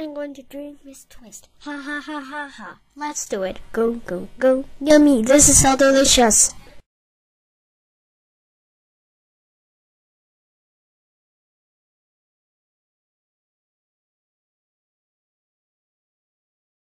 I'm going to drink Mist Twist. Ha ha ha ha ha. Let's do it. Go, go, go. Yummy. This is so delicious.